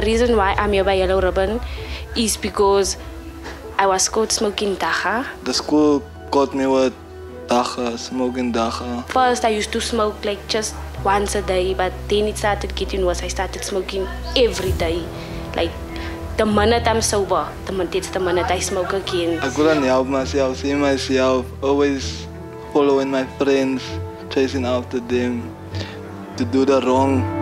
the reason why I'm here by Yellow Ribbon is because I was caught smoking dagga. The school caught me with dagga, smoking dagga. First, I used to smoke like just once a day, but then it started getting worse. I started smoking every day. Like the minute I'm sober, the minute it's the minute I smoke again. I couldn't help myself, see myself, always following my friends, chasing after them to do the wrong.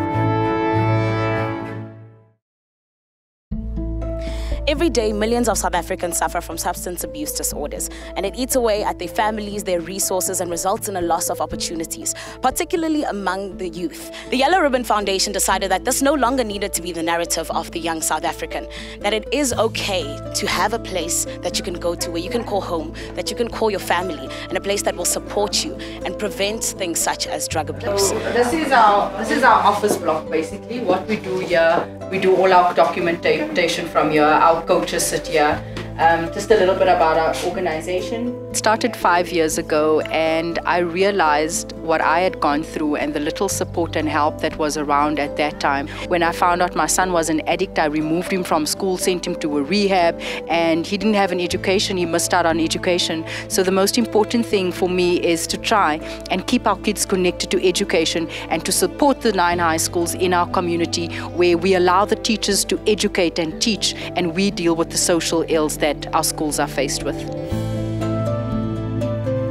Every day, millions of South Africans suffer from substance abuse disorders, and it eats away at their families, their resources, and results in a loss of opportunities, particularly among the youth. The Yellow Ribbon Foundation decided that this no longer needed to be the narrative of the young South African, that it is okay to have a place that you can go to where you can call home, that you can call your family, and a place that will support you and prevent things such as drug abuse. So this is our this is our office block basically. What we do here, we do all our documentation from here. Our coaches sit here. Um, just a little bit about our organization. It started five years ago, and I realized what I had gone through and the little support and help that was around at that time. When I found out my son was an addict, I removed him from school, sent him to a rehab, and he didn't have an education. He missed out on education. So the most important thing for me is to try and keep our kids connected to education and to support the nine high schools in our community where we allow the teachers to educate and teach, and we deal with the social ills that that our schools are faced with.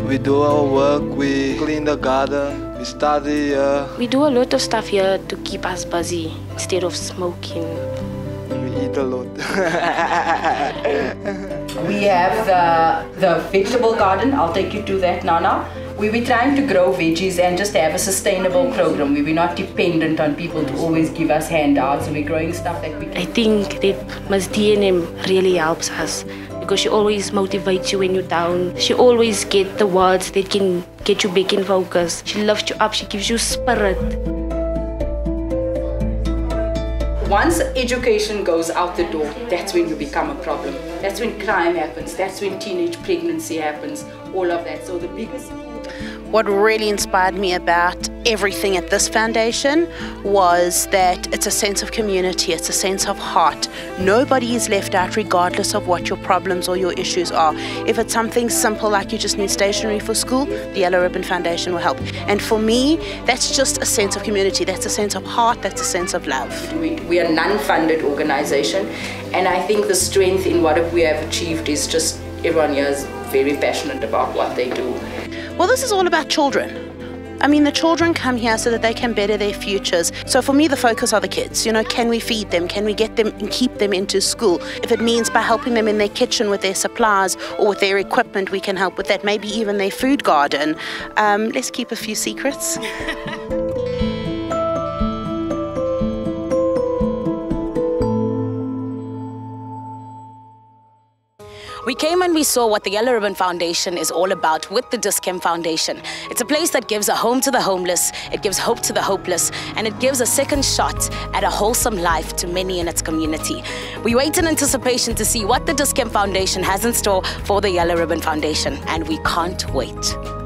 We do our work, we clean the garden, we study. Uh, we do a lot of stuff here to keep us busy instead of smoking. We eat a lot. we have the, the vegetable garden. I'll take you to that now. Now we were trying to grow veggies and just have a sustainable program. We were not dependent on people to always give us handouts. We're growing stuff that we. Can. I think that Ms. DNM really helps us because she always motivates you when you're down. She always gets the words that can get you back in focus. She lifts you up. She gives you spirit. Once education goes out the door, that's when you become a problem. That's when crime happens. That's when teenage pregnancy happens. All of that. So the biggest what really inspired me about everything at this foundation was that it's a sense of community, it's a sense of heart. Nobody is left out regardless of what your problems or your issues are. If it's something simple like you just need stationery for school, the Yellow Ribbon Foundation will help. And for me, that's just a sense of community, that's a sense of heart, that's a sense of love. We, we are a non-funded organization and I think the strength in what we have achieved is just everyone here is very passionate about what they do. Well, this is all about children. I mean, the children come here so that they can better their futures. So for me, the focus are the kids. You know, can we feed them? Can we get them and keep them into school? If it means by helping them in their kitchen with their supplies or with their equipment, we can help with that. Maybe even their food garden. Um, let's keep a few secrets. We came and we saw what the Yellow Ribbon Foundation is all about with the Dis-Chem Foundation. It's a place that gives a home to the homeless, it gives hope to the hopeless, and it gives a second shot at a wholesome life to many in its community. We wait in anticipation to see what the Dis-Chem Foundation has in store for the Yellow Ribbon Foundation, and we can't wait.